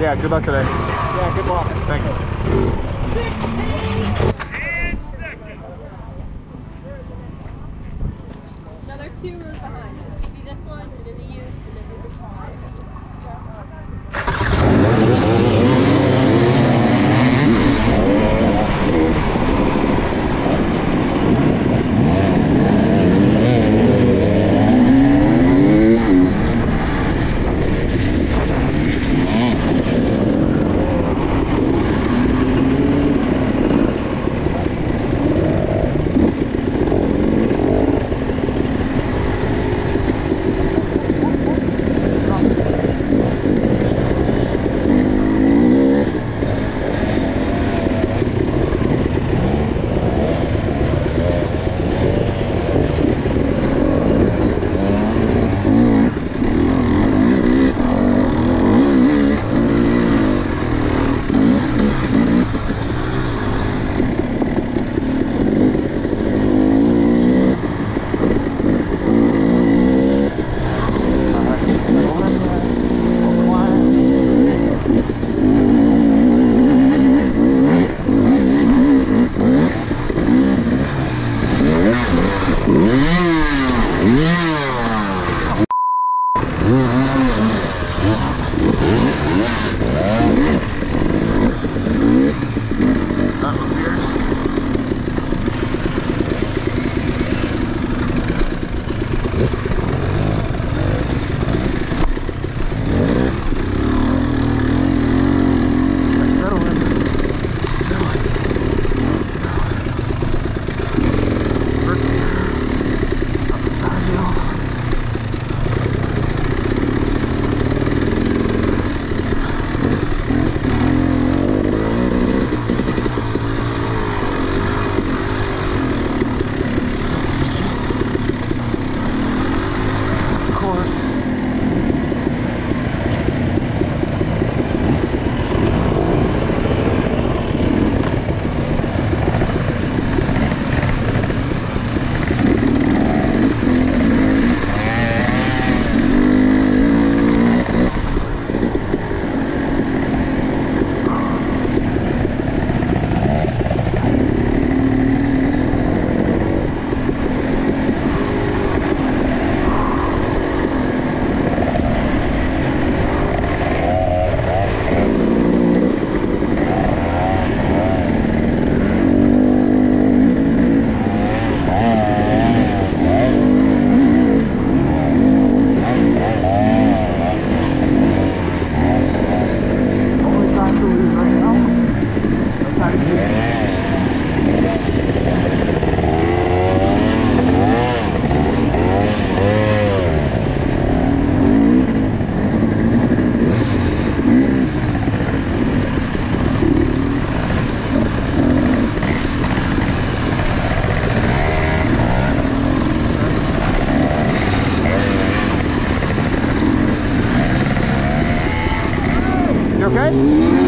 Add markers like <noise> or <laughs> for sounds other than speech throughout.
Yeah, good luck today. Yeah, good luck. Thanks. Another two rows behind. okay?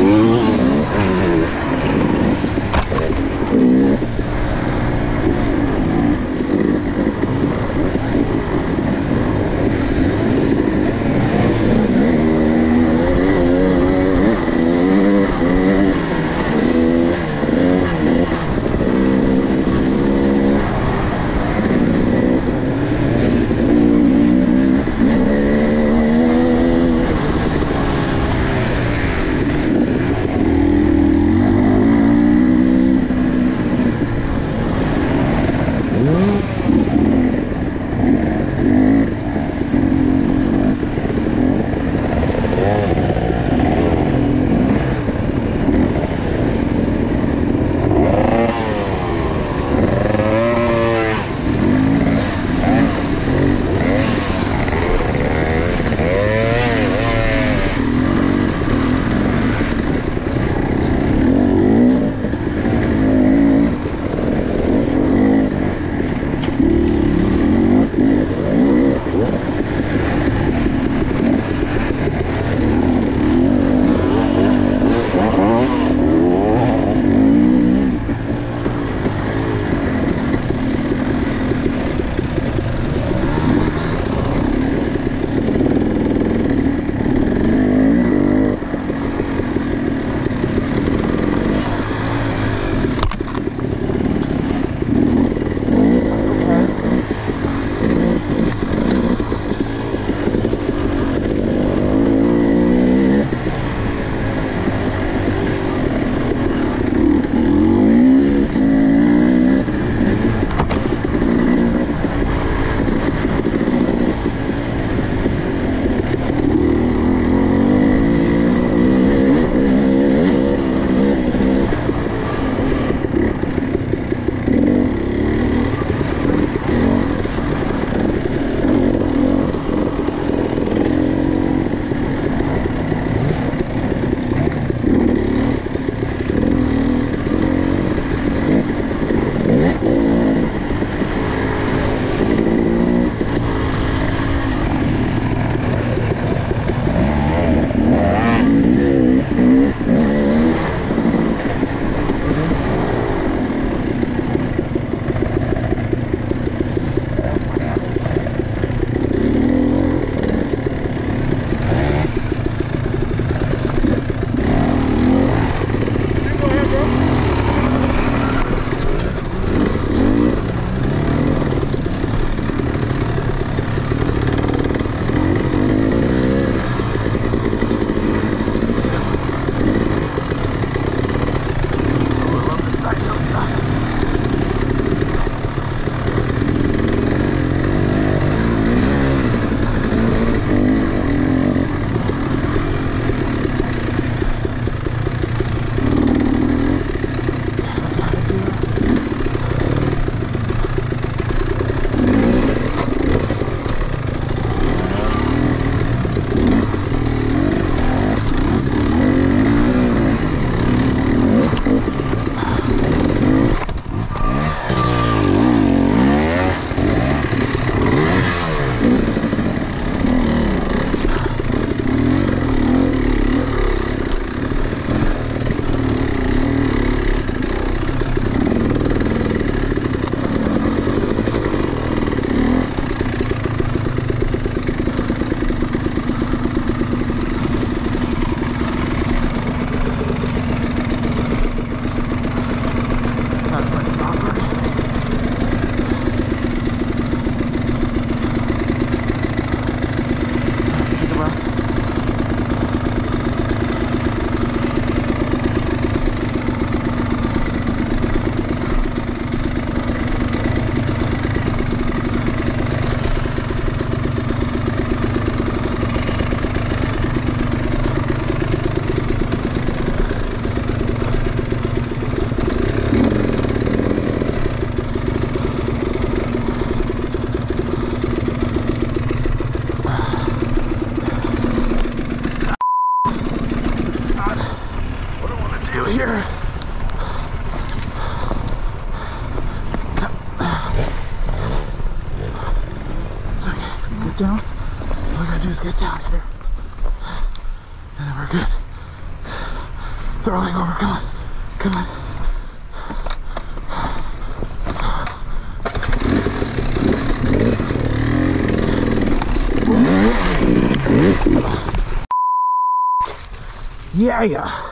Yeah, yeah.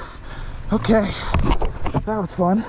Okay, that was fun.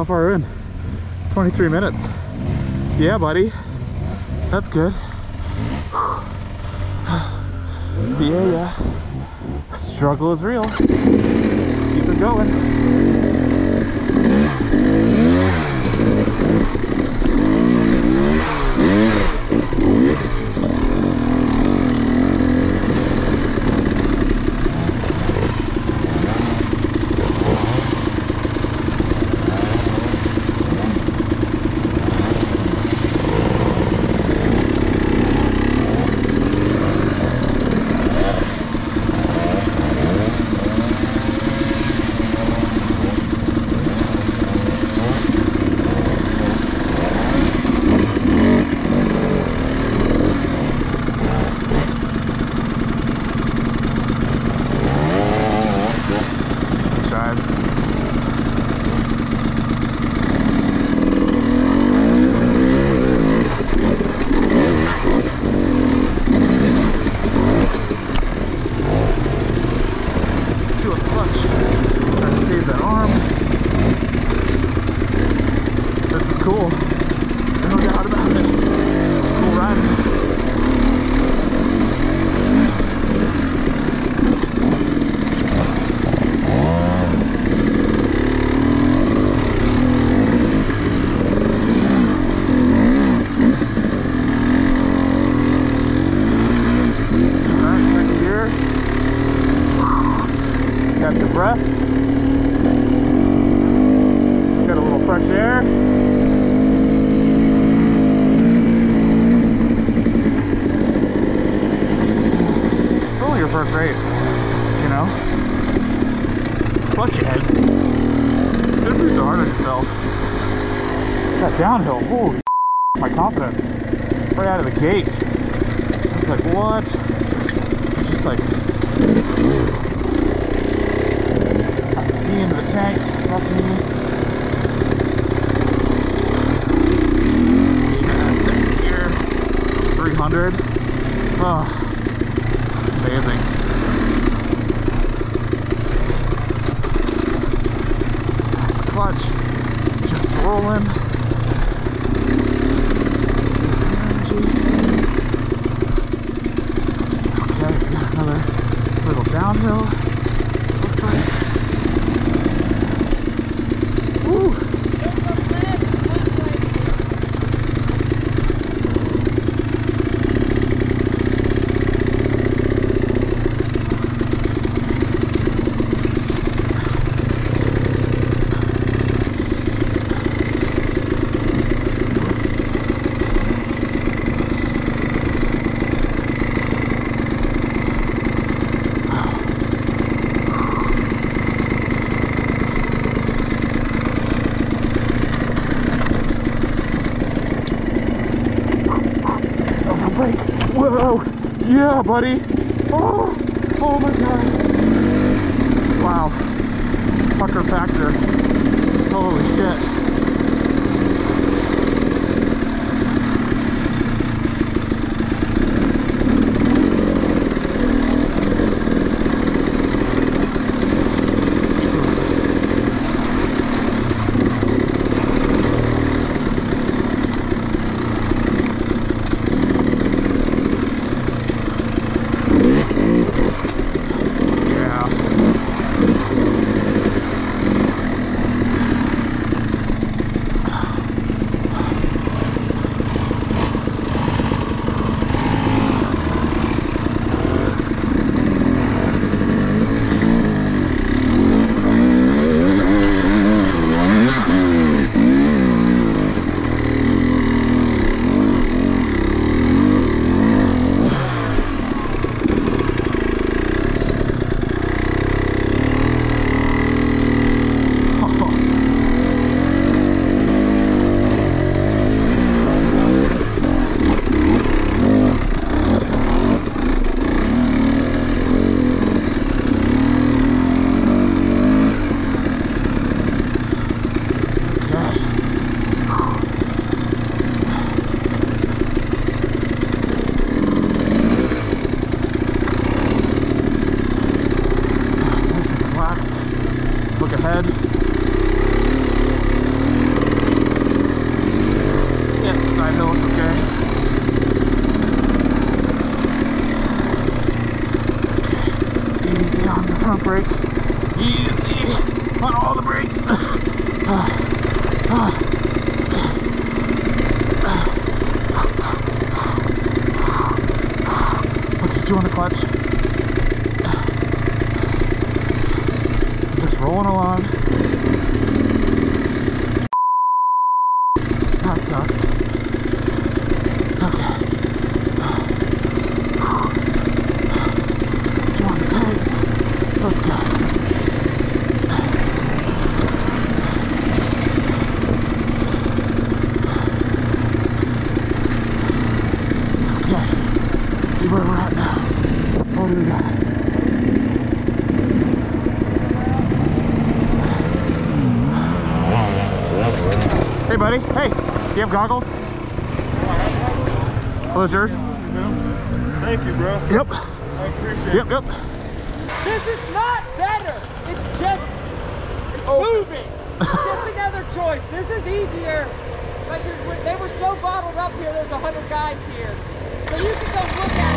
how far in? 23 minutes. Yeah, buddy. That's good. <sighs> yeah, yeah. Struggle is real. Keep it going. Downhill, holy <laughs> my confidence. Right out of the gate. I was like, what? It's just like knee into the tank. Yeah, second gear, 300. Oh, amazing. Clutch, just rolling. Buddy. Oh, oh my buddy. Hey, do you have goggles? Are those yours? Thank you, bro. Yep. I appreciate Yep, yep. This is not better. It's just it's moving. Just another choice. This is easier. But you're, they were so bottled up here. There's a hundred guys here, so you can go look at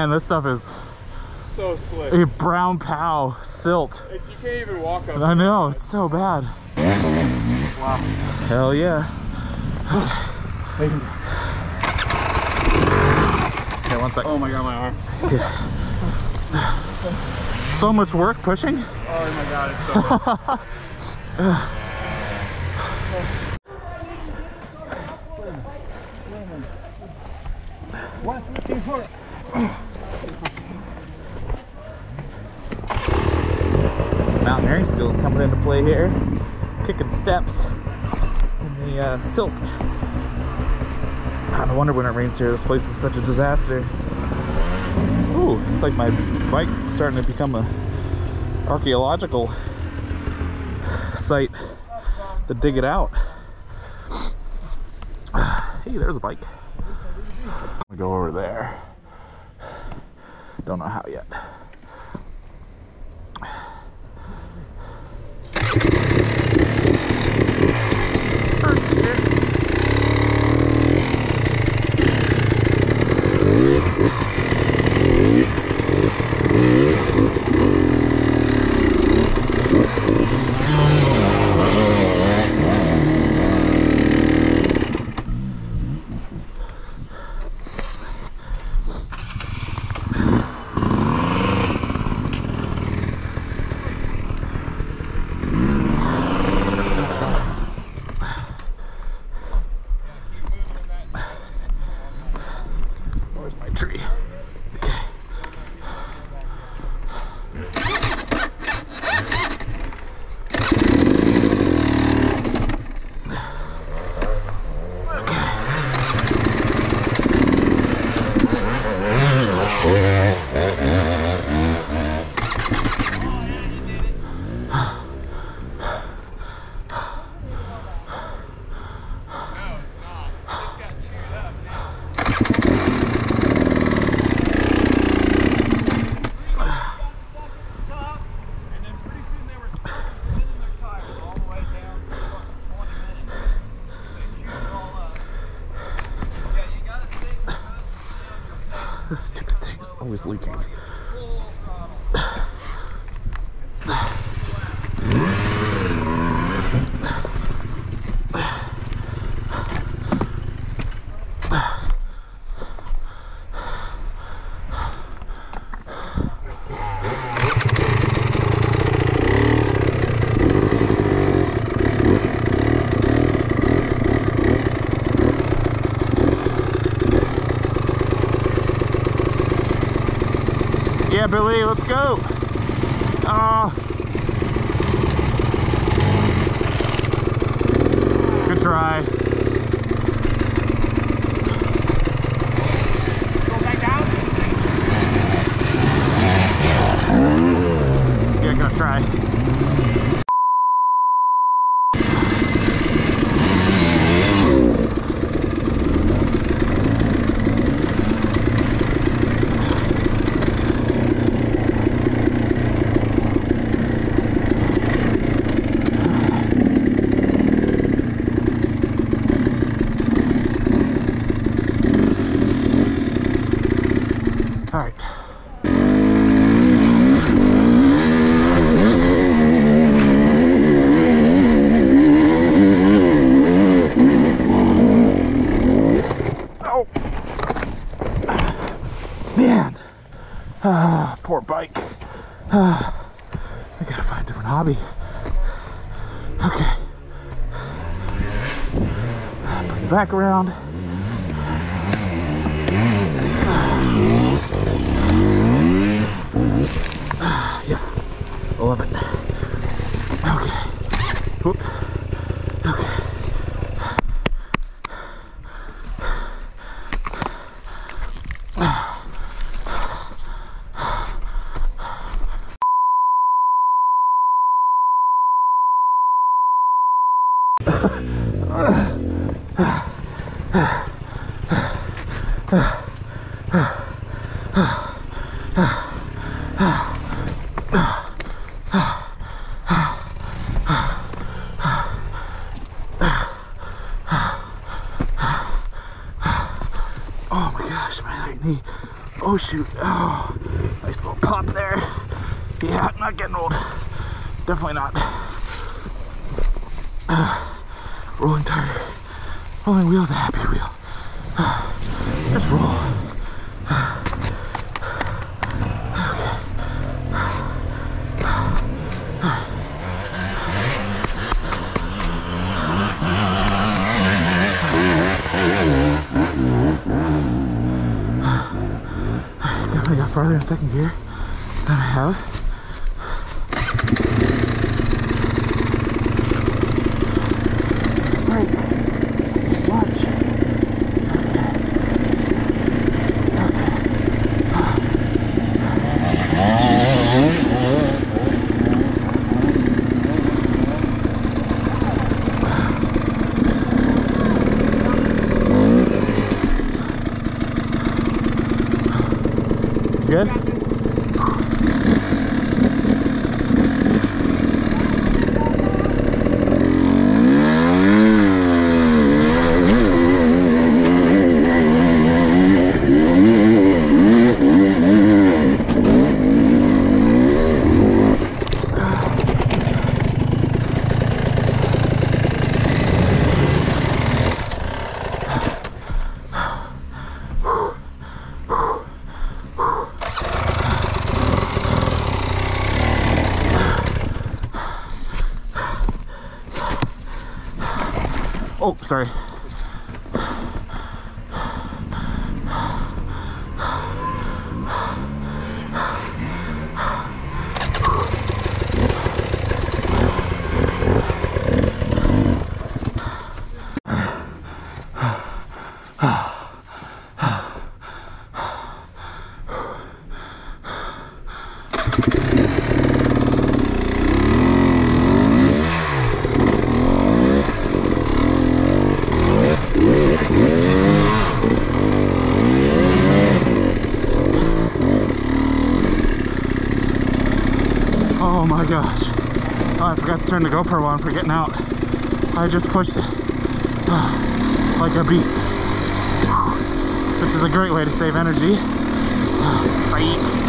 man, this stuff is So slick. a brown pow silt. Like, you can't even walk up. I know, it's so bad. Wow. Hell yeah. Okay, one sec. Oh my god, my arms. So much work pushing. Oh my god, it's so <laughs> Some mountaineering skills coming into play here. Kicking steps in the uh, silt. I wonder when it rains here, this place is such a disaster. Ooh, it's like my bike starting to become a archaeological site to dig it out. <sighs> Hey, there's a bike. Billy, Let's go. farther in second gear than I have. sorry. turn the GoPro on for getting out. I just pushed it uh, <sighs> like a beast, <sighs> which is a great way to save energy. <sighs> Uh,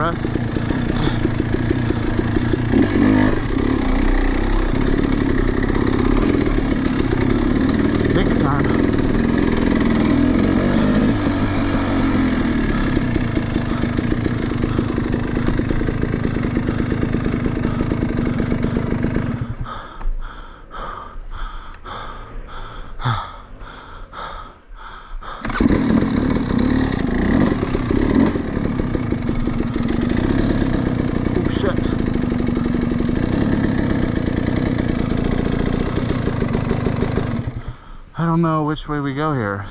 Catch your breath. Take your time. Oh shit. I don't know which way we go here.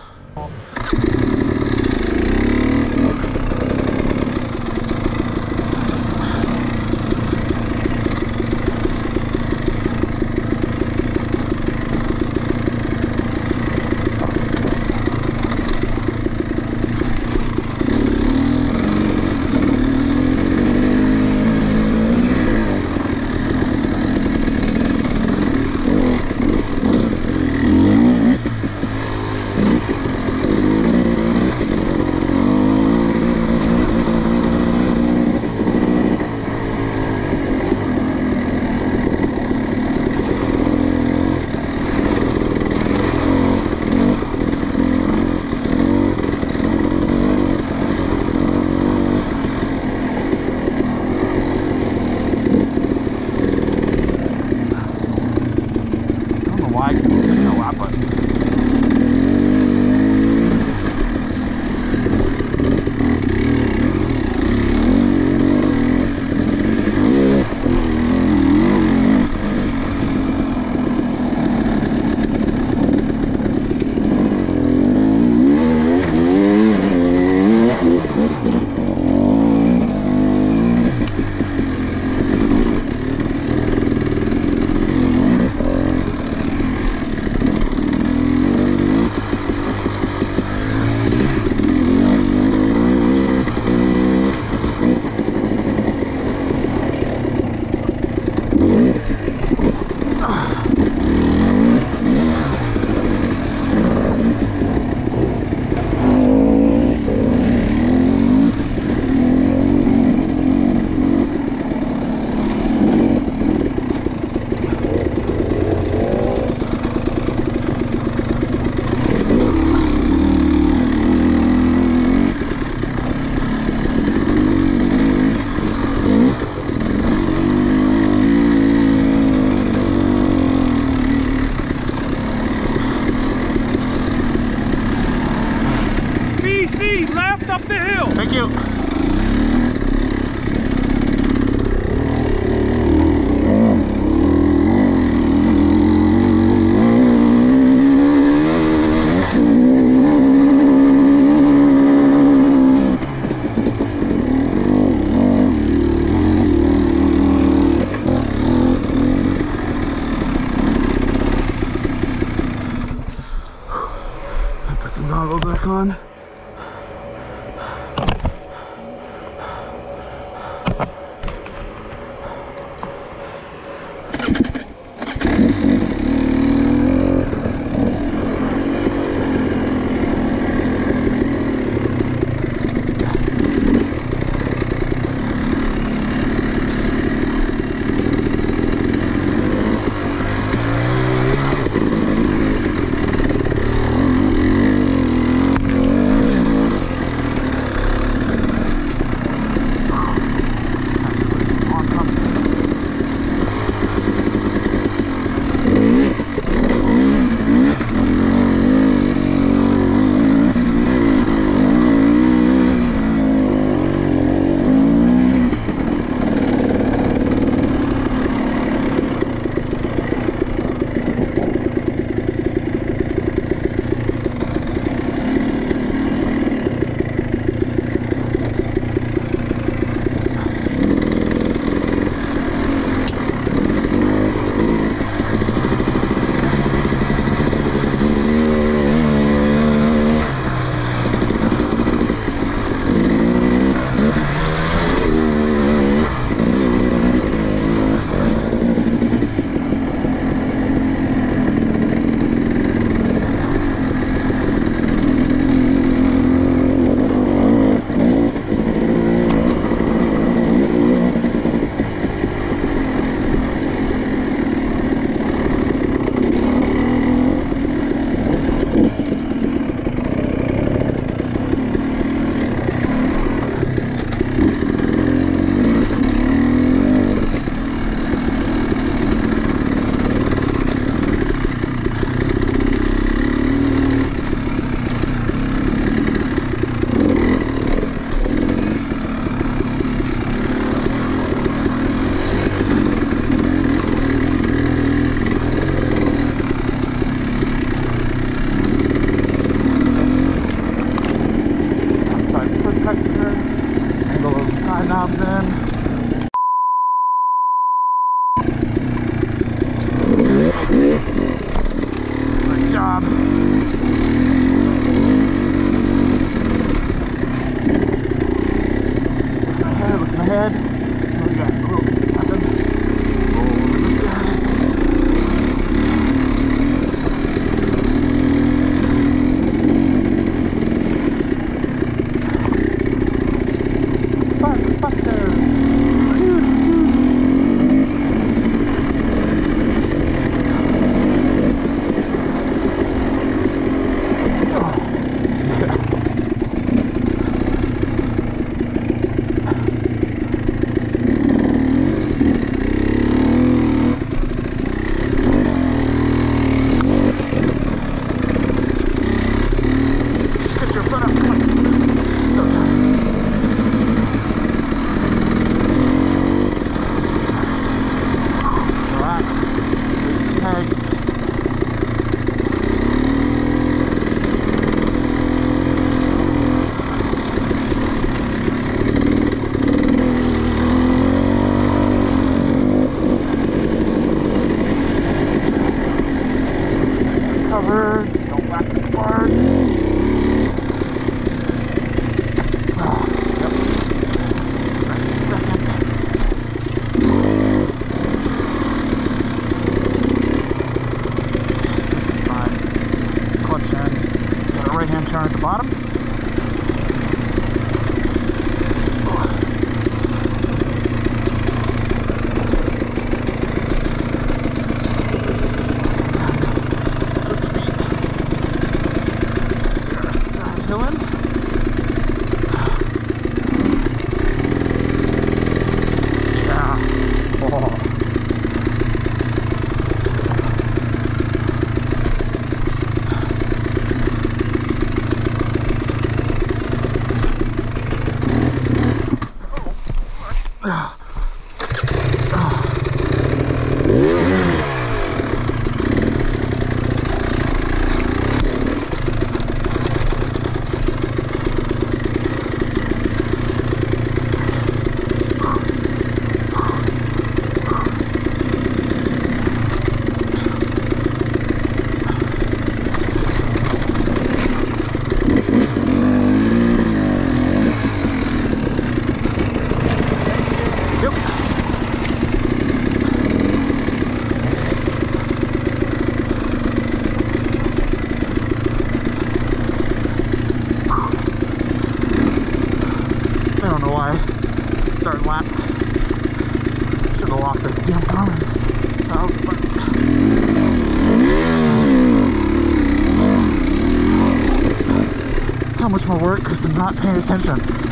from work because I'm not paying attention.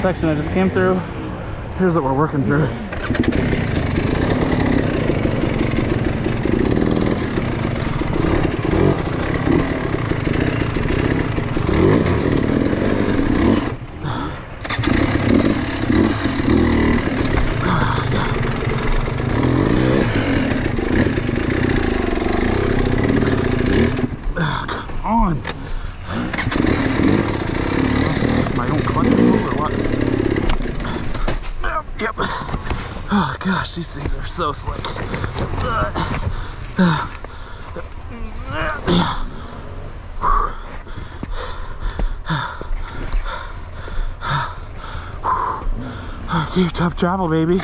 section I just came through. Here's what we're working through. so slick. Okay, tough travel, baby.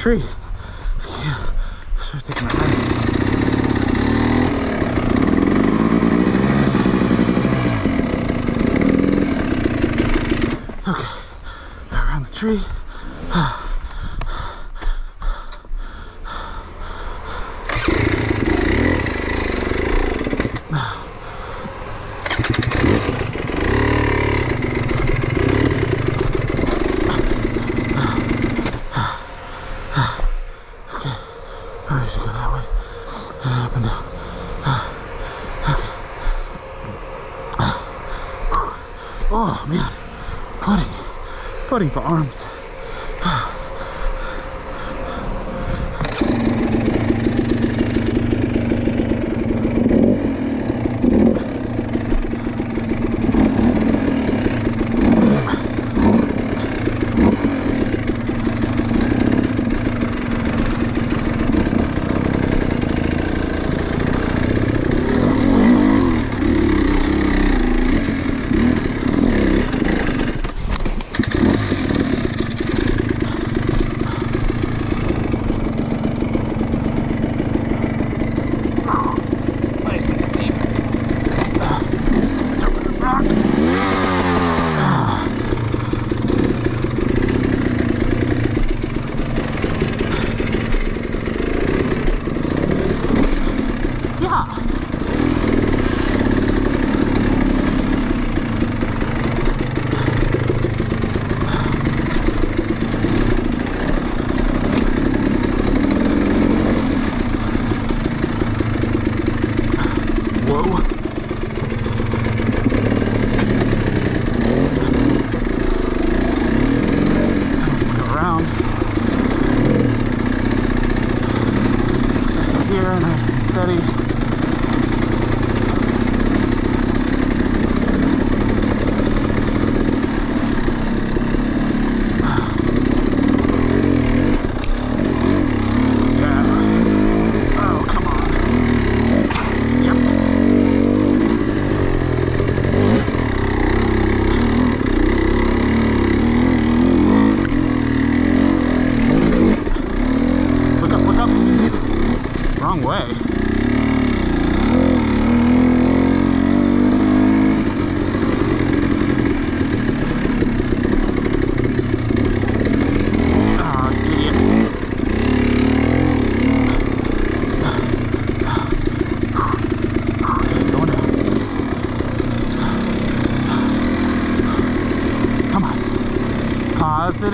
tree. Yeah, start taking my eye. Okay, around the tree. starting for arms.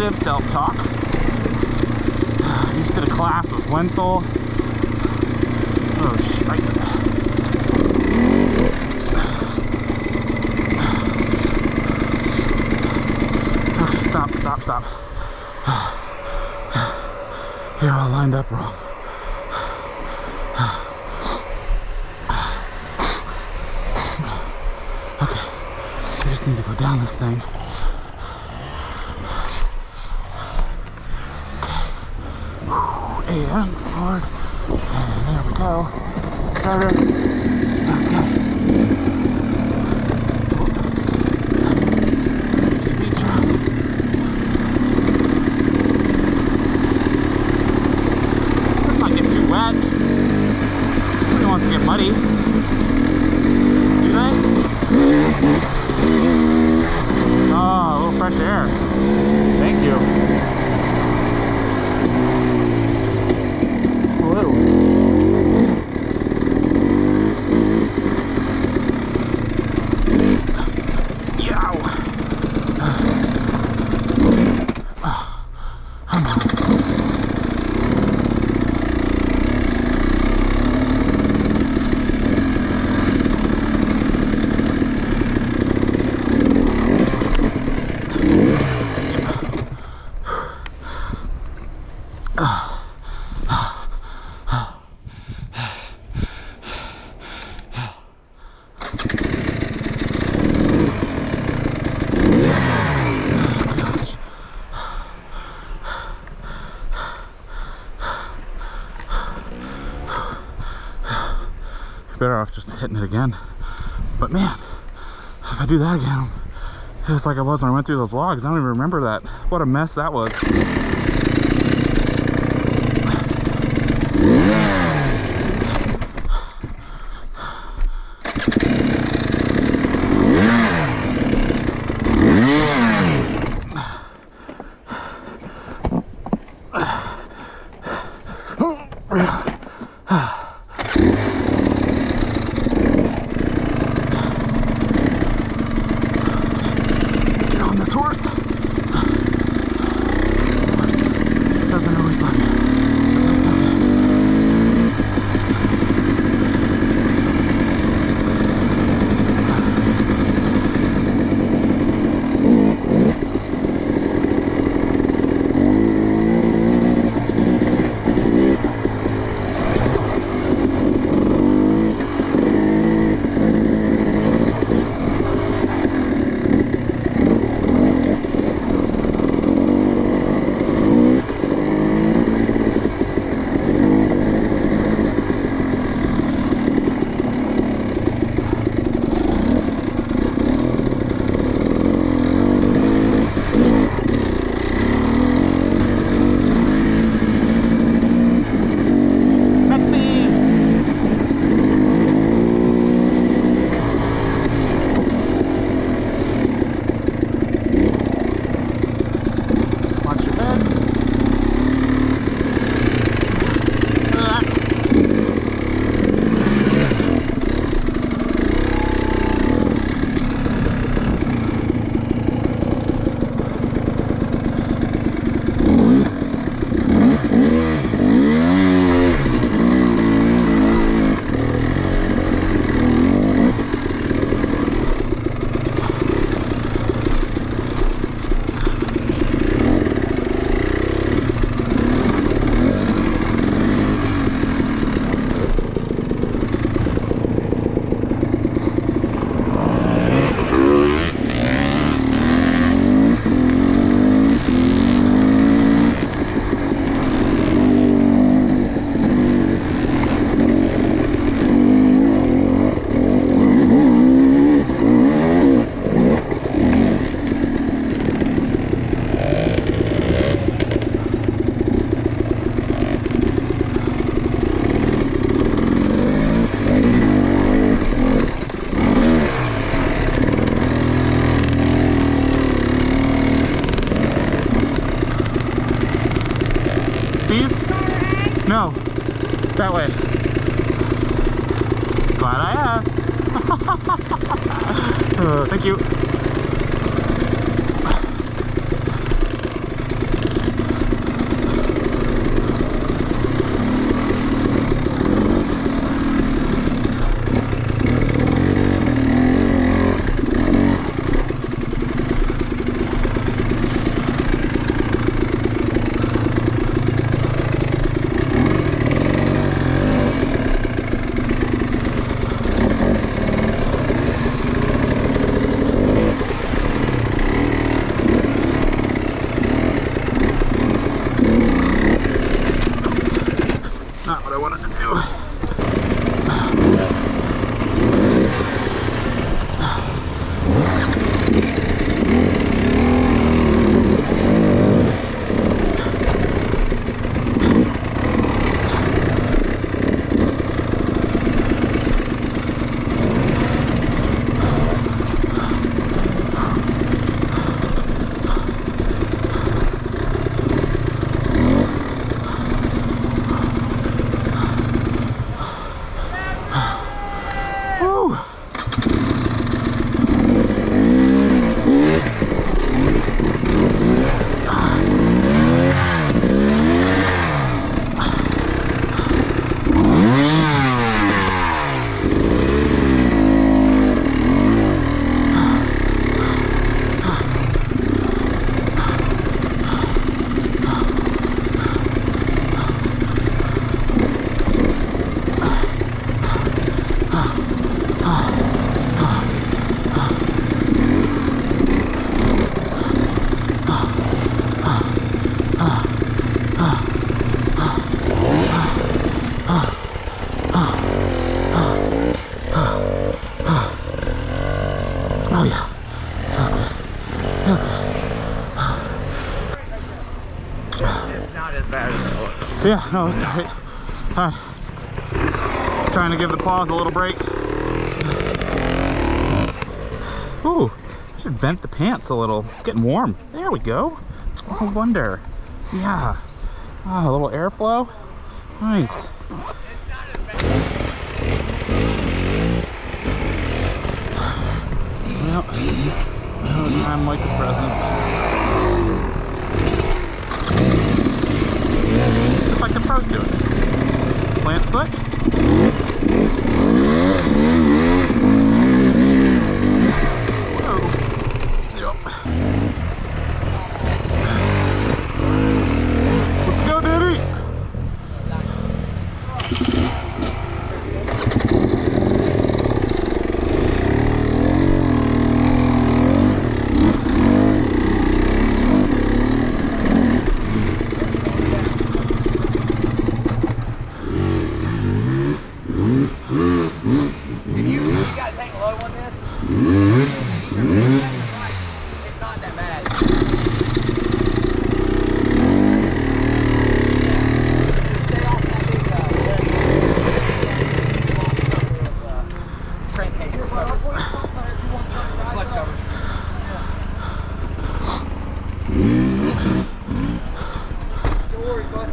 positive self-talk. <sighs> Used to a class with Wentzel. hitting it again. But man, if I do that again, it was like I was when I went through those logs. I don't even remember that. What a mess that was. Yeah, <laughs> no, it's alright. Alright. just Trying to give the paws a little break. Ooh, should vent the pants a little. Getting warm. There we go. No wonder. Yeah. Ah, a little airflow. Nice. Well, no time like the present. Just like the pros do it. Plant foot. Whoa. Yep. Let's go, Diddy. If you, you guys hang low on this, it's not that bad. Stay off that big, uh, crankcase. Clutch cover. Don't worry, bud.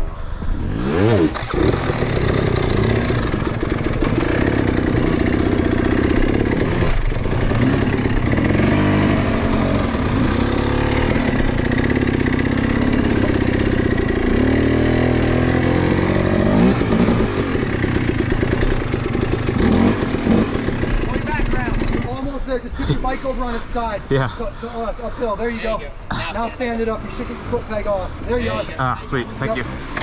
Way back around. Almost there. Just keep your bike over on its side. Yeah. To, to us, uphill. There you go. Now stand it up. You should get your foot peg off. There you are. Ah, sweet. Thank Yep. you.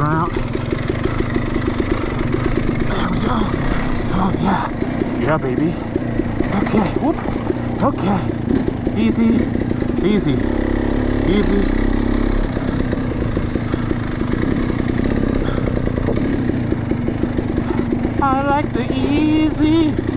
run out. There we go. Oh, yeah. Yeah, baby. Okay, whoop. Okay. Easy, easy, easy. I like the easy.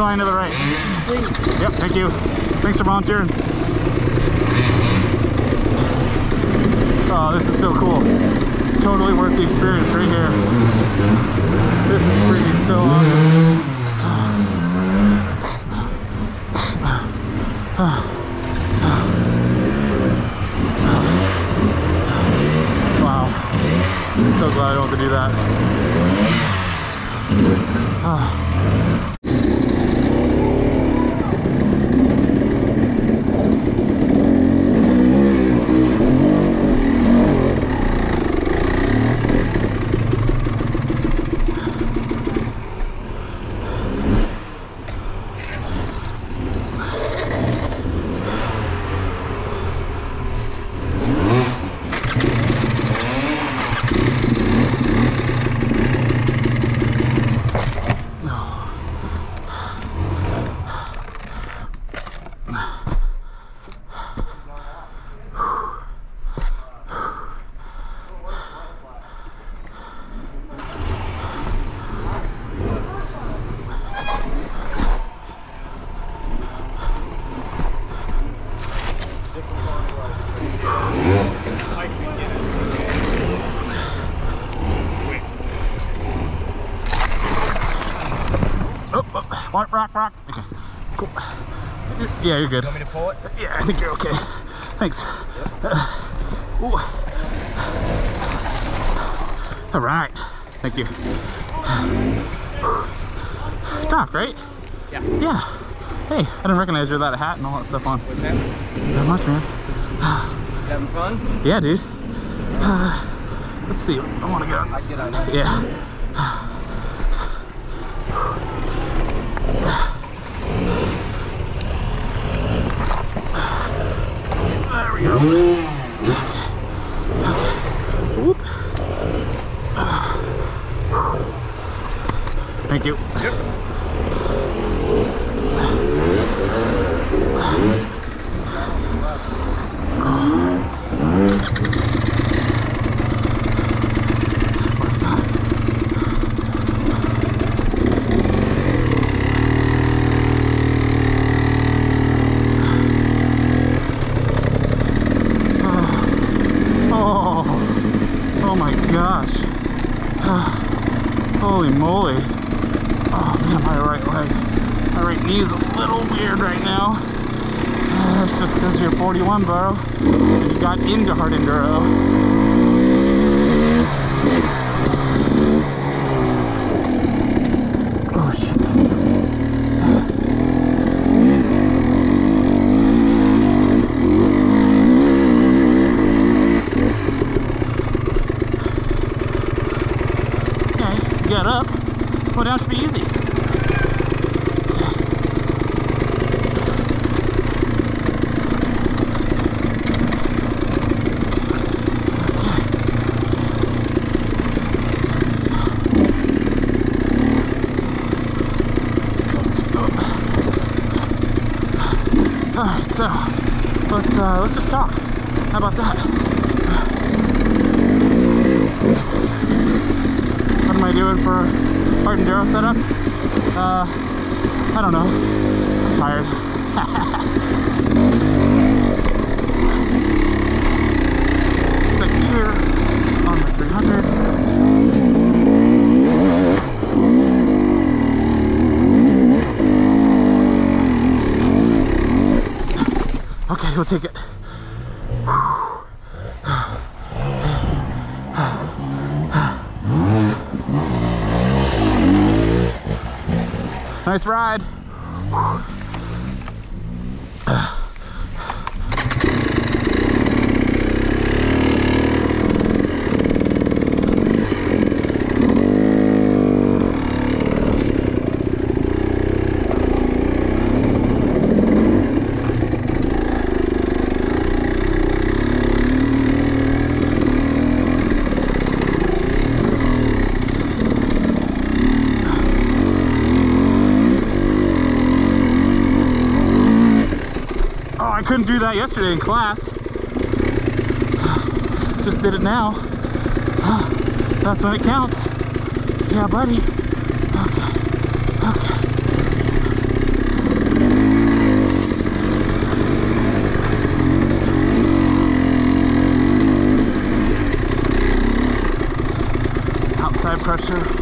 Beeline to the right. Yep, thank you. Thanks for volunteering. Oh, this is so cool. Totally worth the experience right here. This is freaking so awesome. So glad I don't have to do that. Oh, oh, rock, rock, rock. Okay, cool. Yeah, you're good. Want me to pull it? Yeah, I think you're okay. Thanks. Ooh. All right. Thank you. Doc, right? Yeah. Yeah. Hey, I didn't recognize you without a hat and all that stuff on. What's happening? Not much, man. Having fun? Yeah, dude. Uh, let's see. I want to get on this. Get on that. Yeah. There we go. Whoop. Thank you. Oh, oh my gosh. Holy moly. Oh man, my right leg, my right knee is a little weird right now. Uh, That's just because you're 41, bro. You got into hard enduro. Oh shit. Okay, get up. Well, down should be easy. All right, so let's uh, let's just talk. How about that? What am I doing for hard enduro setup? Uh, I don't know. I'm tired. it's like here on the 300. Okay, we'll take it. Nice ride. that yesterday in class. Just did it now. That's when it counts. Yeah, buddy. Pressure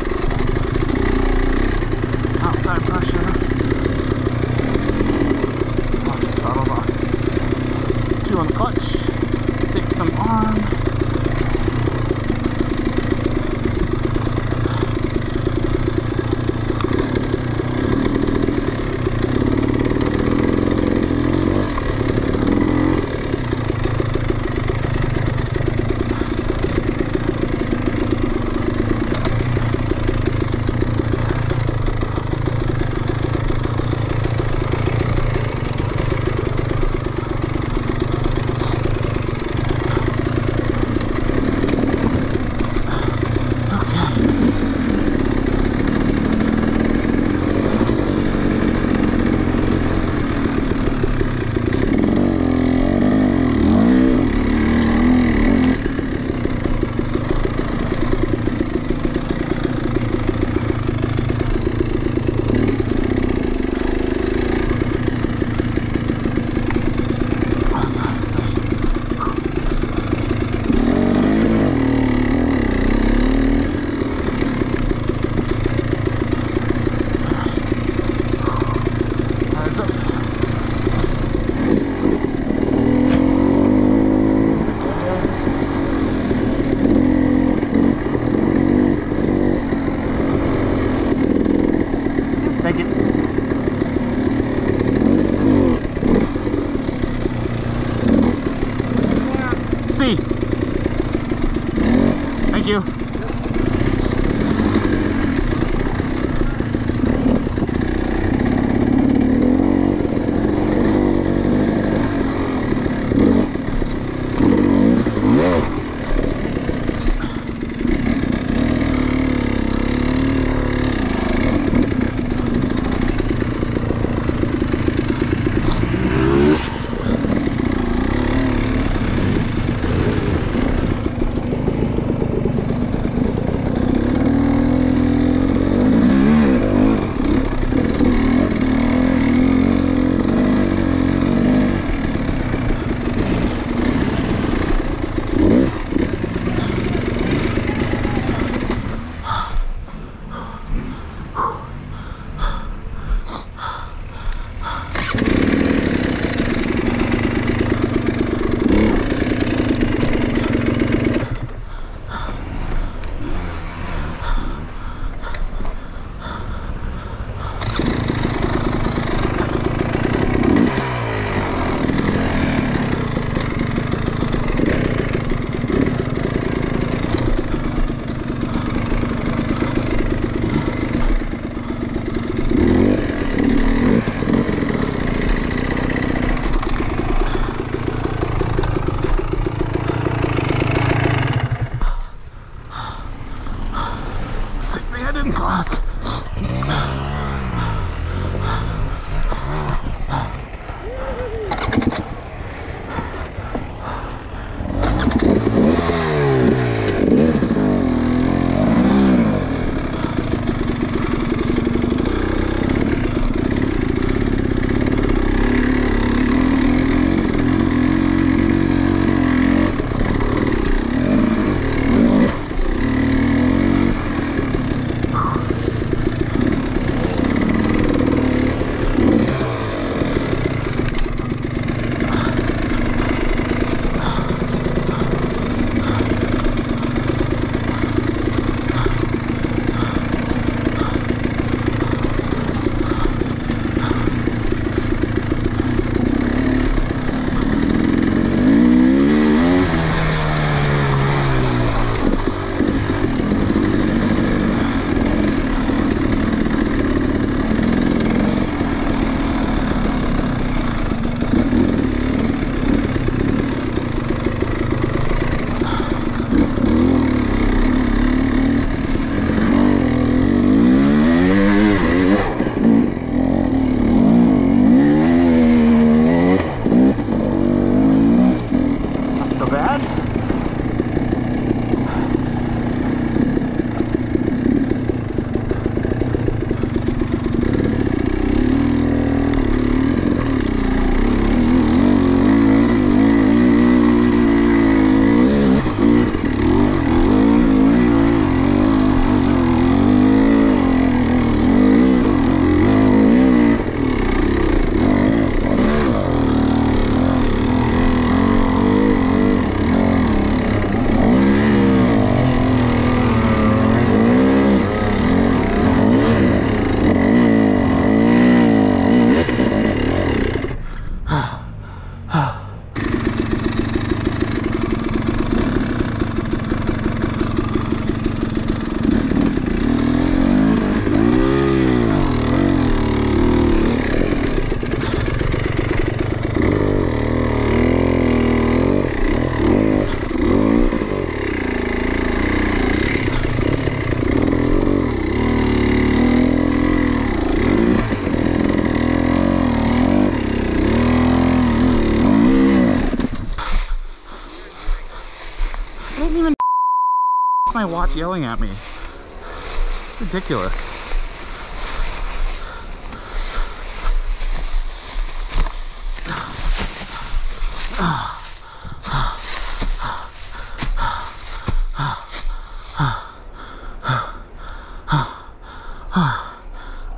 my watch yelling at me? It's ridiculous.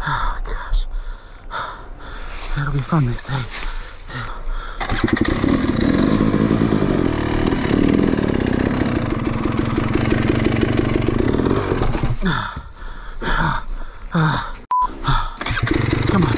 Oh gosh. That'll be fun, they say. Come on.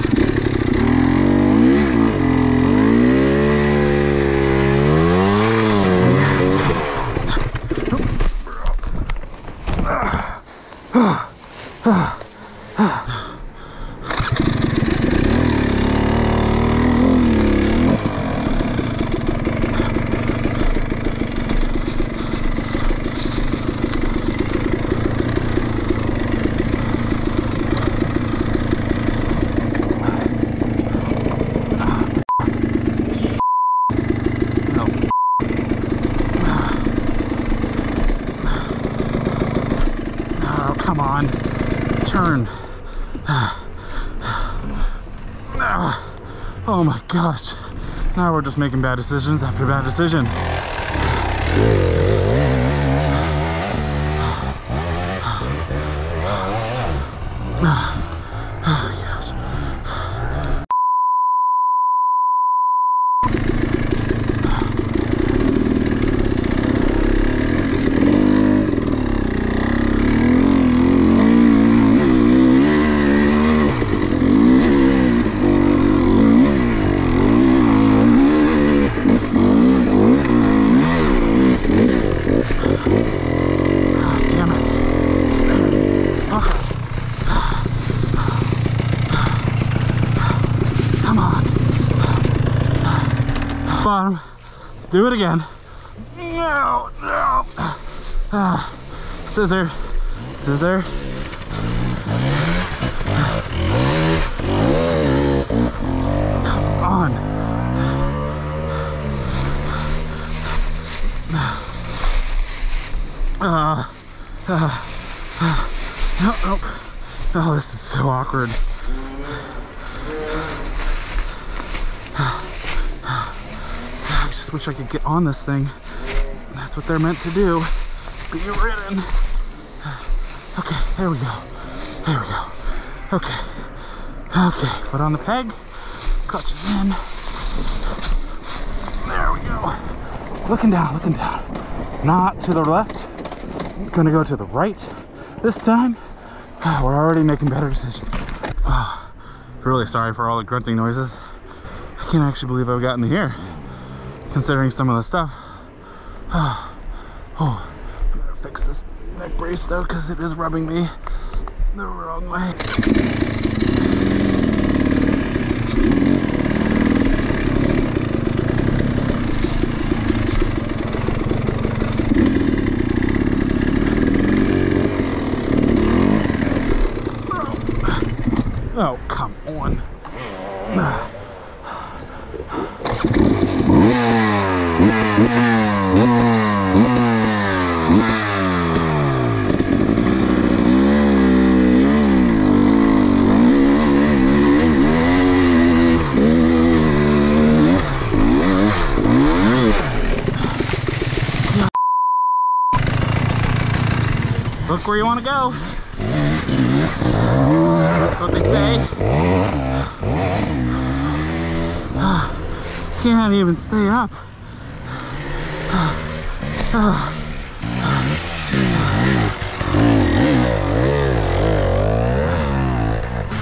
No. Oh, come on. Turn. Oh my gosh. Now we're just making bad decisions after bad decision. Oh gosh. Oh, damn it. Come on. Bottom. Do it again. No, no. Ah, scissor. Scissor. On. Uh, uh, no, nope. Oh, this is so awkward. I wish I could get on this thing. That's what they're meant to do. Be ridden. Okay, there we go. There we go. Okay. Okay, foot on the peg. Clutches in. There we go. Looking down, looking down. Not to the left. Gonna go to the right this time. Ah, we're already making better decisions. Oh, really sorry for all the grunting noises. I can't actually believe I've gotten here, considering some of the stuff. Oh, <sighs> oh gotta fix this neck brace though, because it is rubbing me the wrong way. Oh, come on. Look where you want to go. That's what they say. Can't even stay up.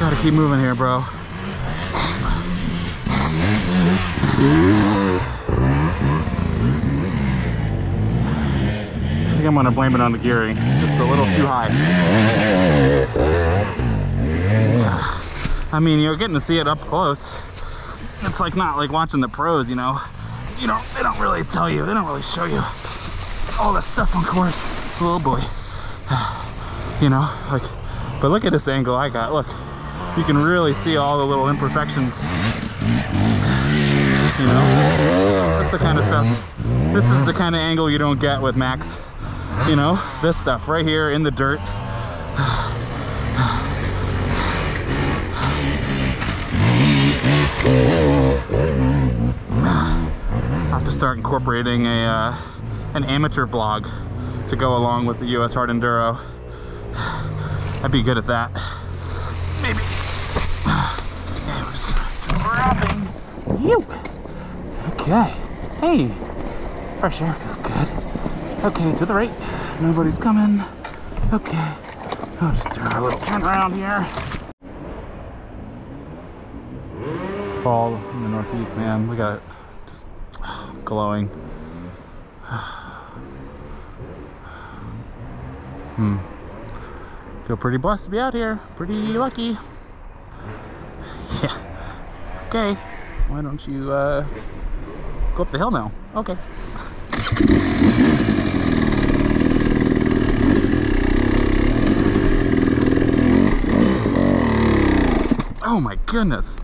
Gotta keep moving here, bro. I think I'm gonna blame it on the gearing. Just a little too high. I mean, you're getting to see it up close. It's like not like watching the pros, you know. You know, they don't really tell you, they don't really show you all the stuff on course. Oh boy. <sighs> You know, like, but look at this angle I got. Look, you can really see all the little imperfections. You know, that's the kind of stuff. This is the kind of angle you don't get with Max You know, this stuff right here in the dirt. I have to start incorporating a uh, an amateur vlog to go along with the US Hard Enduro. I'd be good at that. Maybe. Okay, we're just dropping. You. Okay. Hey. Fresh air feels good. Okay, to the right. Nobody's coming. Okay. I'll just do a little turn around here. Fall in the northeast, man. Look at it. Just glowing. <sighs> Hmm. Feel pretty blessed to be out here. Pretty lucky. <laughs> Yeah. Okay. Why don't you uh, go up the hill now? Okay. Oh my goodness.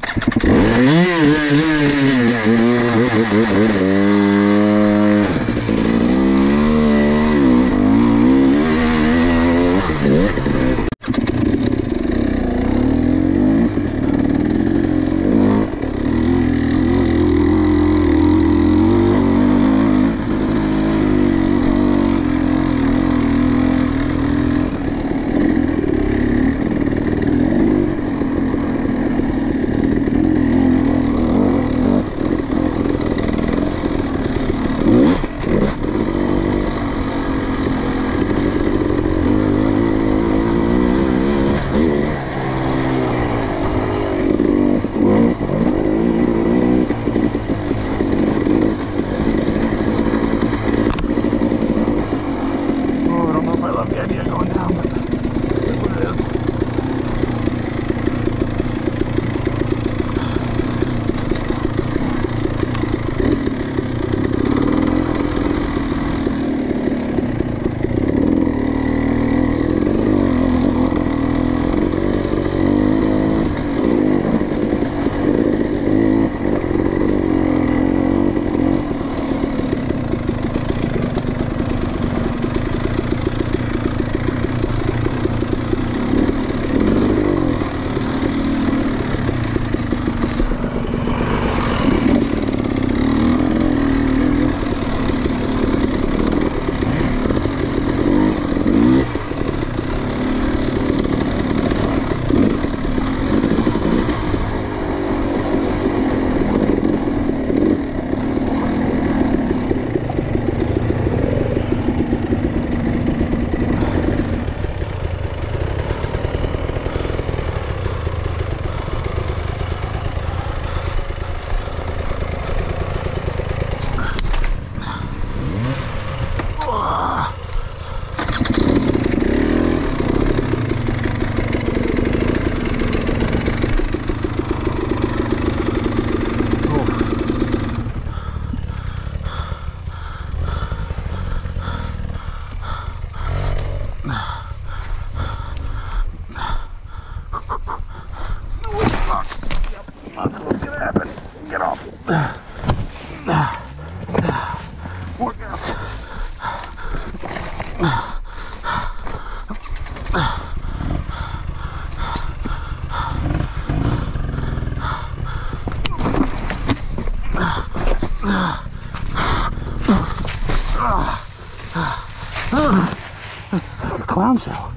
Clown show.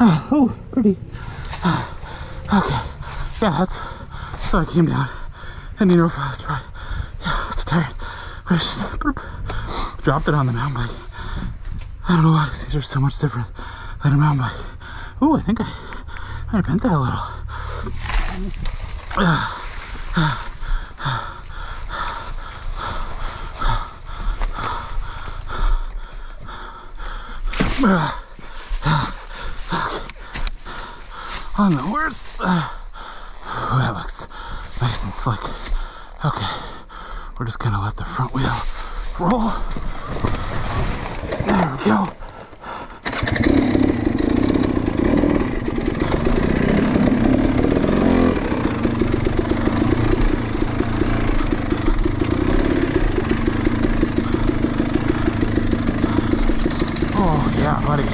Oh, pretty. Okay. Yeah, that's so I came down and you know was probably yeah, I was tired. But I just bloop, dropped it on the mountain bike. I don't know why, these are so much different than a mountain bike. Ooh, I think I, I bent that a little. On the worst. Ooh, that looks nice and slick. Okay, we're just gonna let the front wheel roll. There we go. Oh yeah. Yeah, buddy.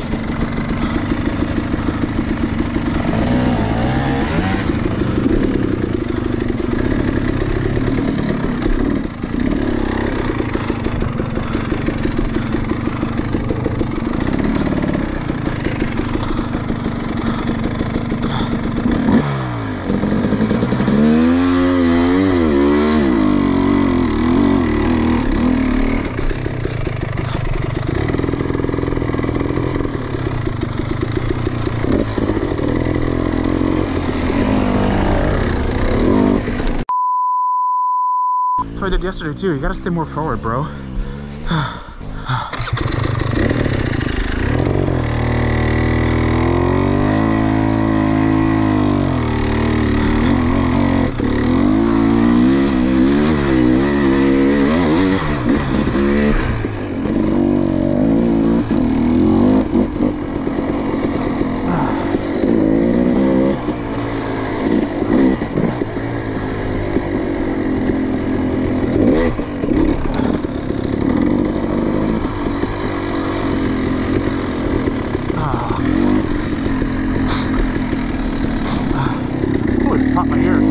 That's what I did yesterday too. You gotta stay more forward, bro. Oh, it's popped my ears.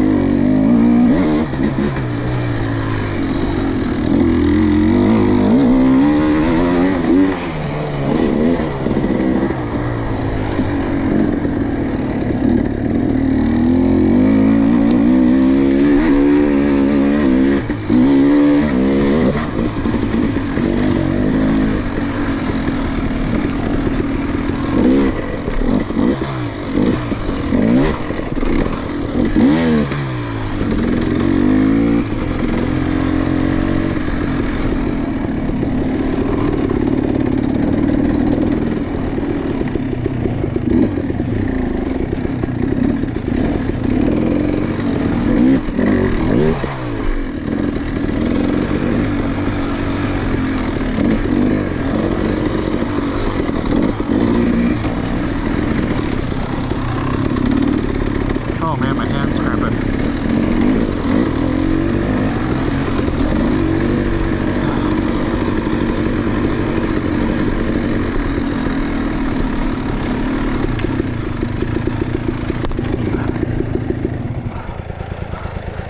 Oh man, my hand's cramping.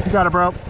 You got it, bro.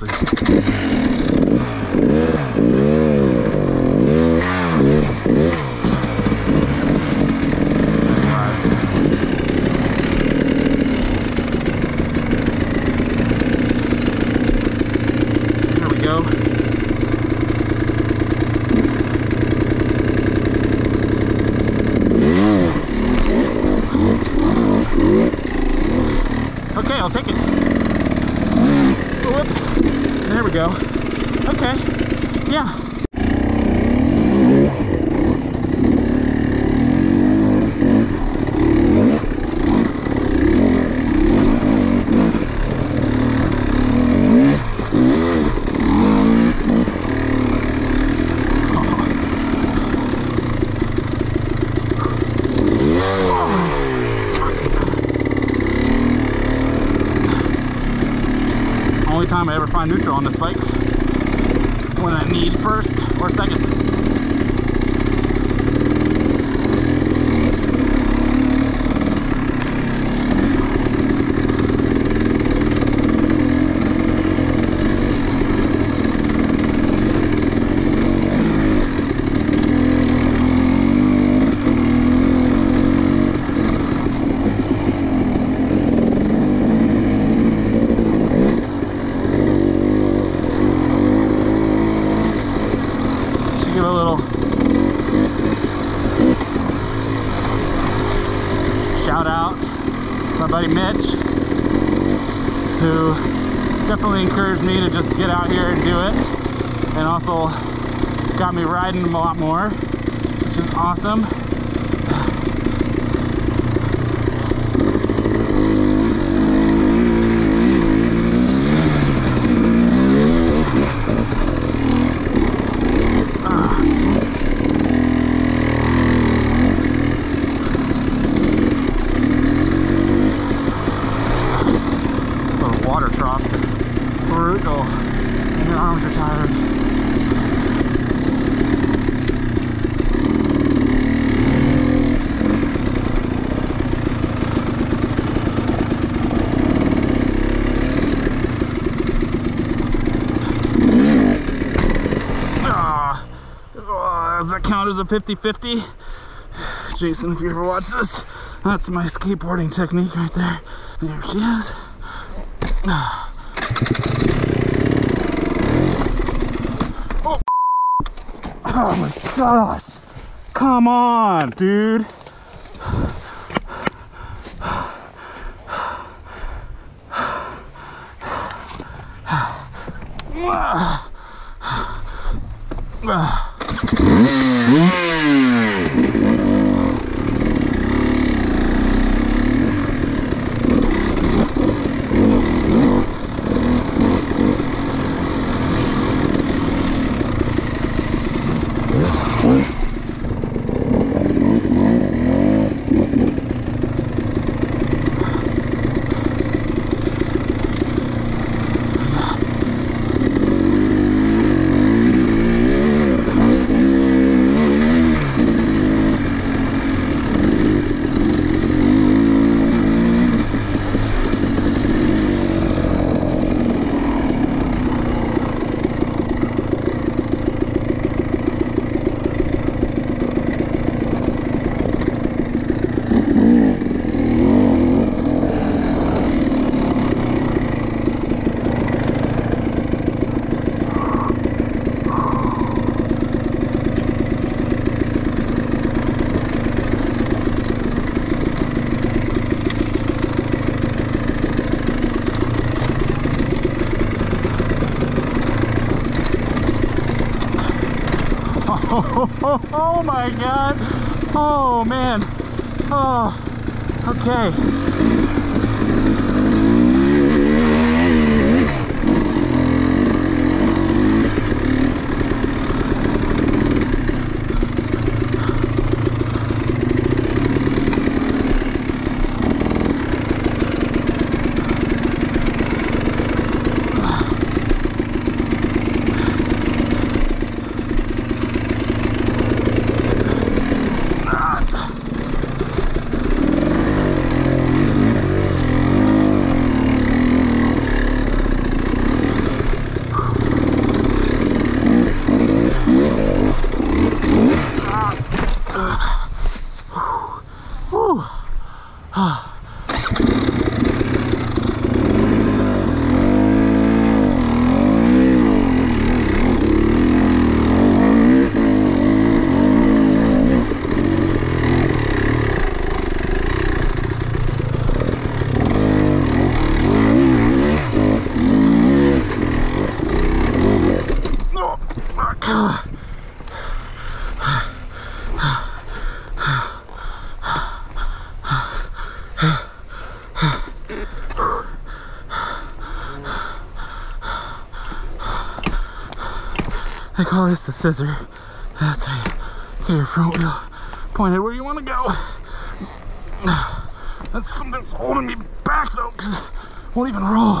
Seriously. There we go. Okay, I'll take it. Whoops. There we go. Okay. Yeah. Only time I ever find neutral on this bike when I need first or second. Should give a little shout out to my buddy Mitch, who definitely encouraged me to just get out here and do it, and also got me riding them a lot more, which is awesome. Those water troughs are brutal, and your arms are tired. Ah, ah, does that count as a 50-50? Jason, if you ever watch this, that's my skateboarding technique right there. There she is. Oh. Oh my gosh. Come on, dude. <laughs> Oh my god. Oh man. Oh. Okay. They call this the scissor. That's you get your front wheel pointed where you want to go. That's something's holding me back though, because won't even roll.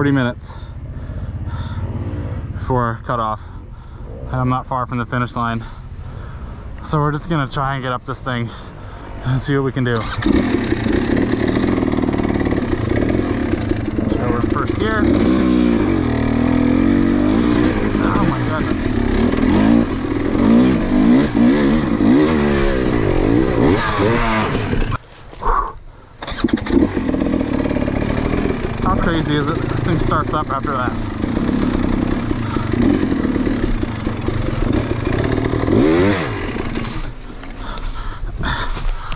40 minutes before cutoff. And I'm not far from the finish line. So we're just gonna try and get up this thing and see what we can do. So we're in first gear. Oh my goodness. How crazy is it? This thing starts up after that.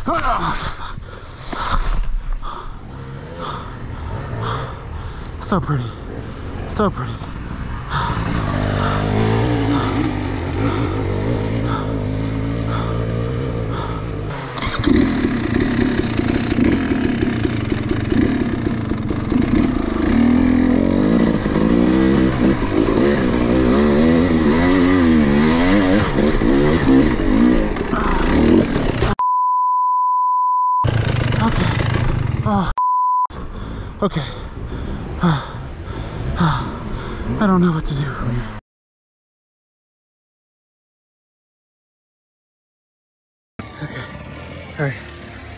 <sighs> So pretty. So pretty. Okay. I don't know what to do. Okay. All right.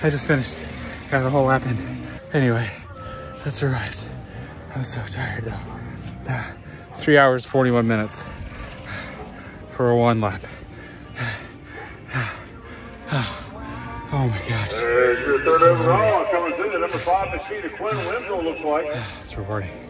I just finished. Got a whole lap in. Anyway, I survived. I'm so tired though. Uh, three hours, 41 minutes for a one lap. <sighs> Oh my gosh. There's your third overall coming through the number five Nikita Quinn Wentzel looks like. <sighs> It's rewarding.